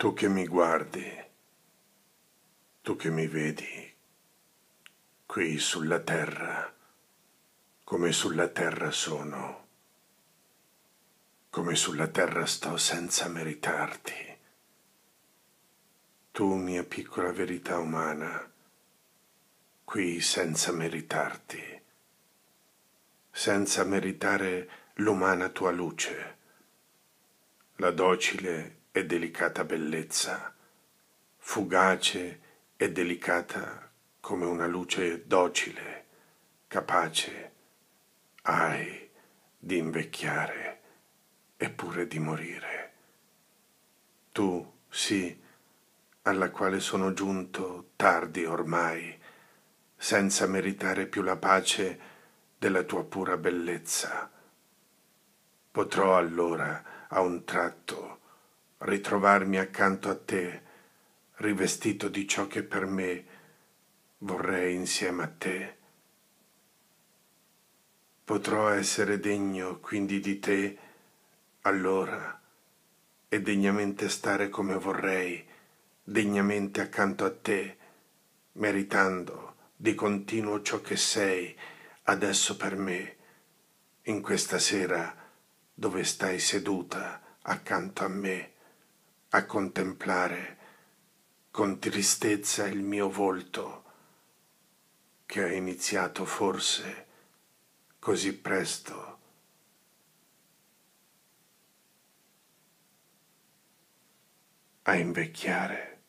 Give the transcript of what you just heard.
Tu che mi guardi, tu che mi vedi qui sulla terra, come sulla terra sono, come sulla terra sto senza meritarti. Tu, mia piccola verità umana, qui senza meritarti, senza meritare l'umana tua luce, la docile e delicata bellezza, fugace e delicata come una luce docile, capace, ai, di invecchiare eppure di morire. Tu, sì, alla quale sono giunto tardi ormai, senza meritare più la pace della tua pura bellezza. Potrò allora, a un tratto, ritrovarmi accanto a te, rivestito di ciò che per me vorrei insieme a te. Potrò essere degno quindi di te allora e degnamente stare come vorrei, degnamente accanto a te, meritando di continuo ciò che sei adesso per me, in questa sera dove stai seduta accanto a me a contemplare con tristezza il mio volto che ha iniziato forse così presto a invecchiare.